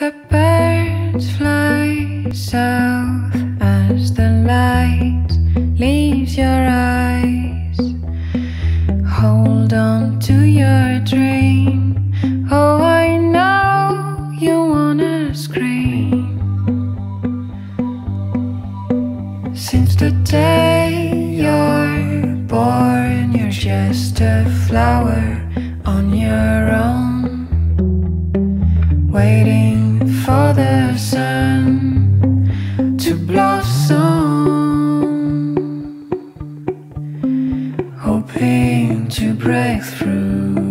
The birds fly south as the light leaves your eyes. Hold on to your dream. Oh, I know you wanna scream. Since the day you're born, you're just a flower on your own, waiting for the sun to blossom, hoping to break through.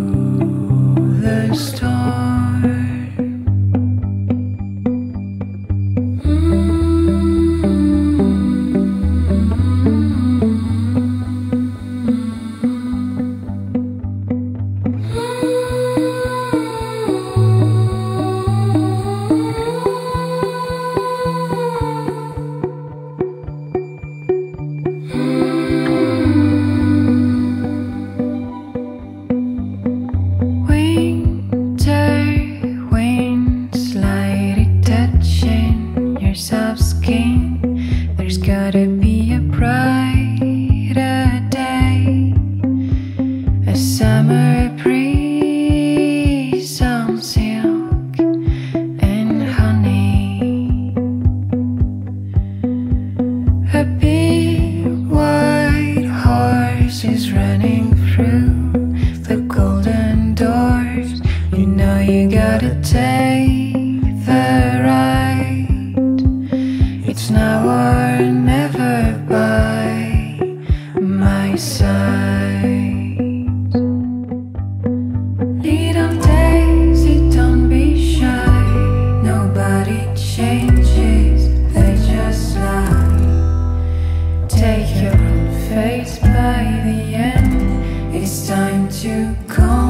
take the ride. It's now or never by my side. Little Daisy, don't be shy. Nobody changes, they just lie. Take your own fate by the end. It's time to come.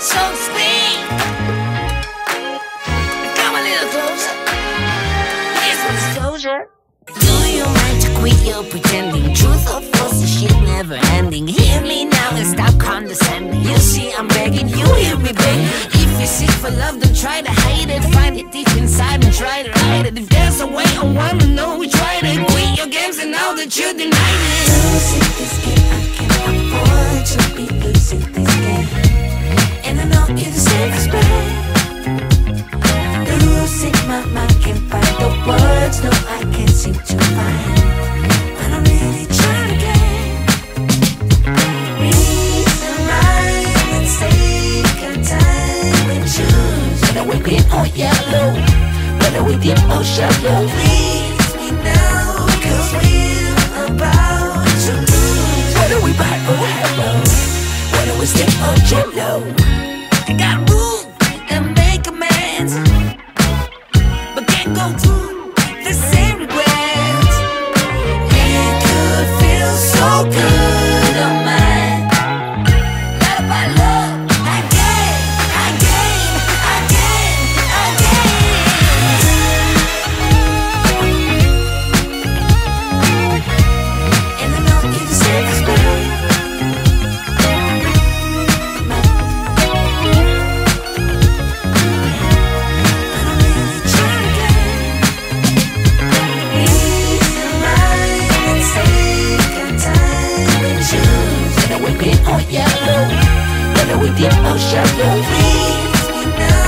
so sweet. Come a little closer. Please, exposure. Do you mind to quit your pretending? Truth or false, shit never ending. Hear me now and stop condescending. You see, I'm begging, you hear me begging. If you seek for love, don't try to hide it. Find it deep inside and try to hide it. If there's a way, I wanna know we tried it. Quit your games and now that you denied it. Losing this game, I cannot afford to be losing we stick or jello. Got Oh yeah, Whether we deep ocean, your Please, we know.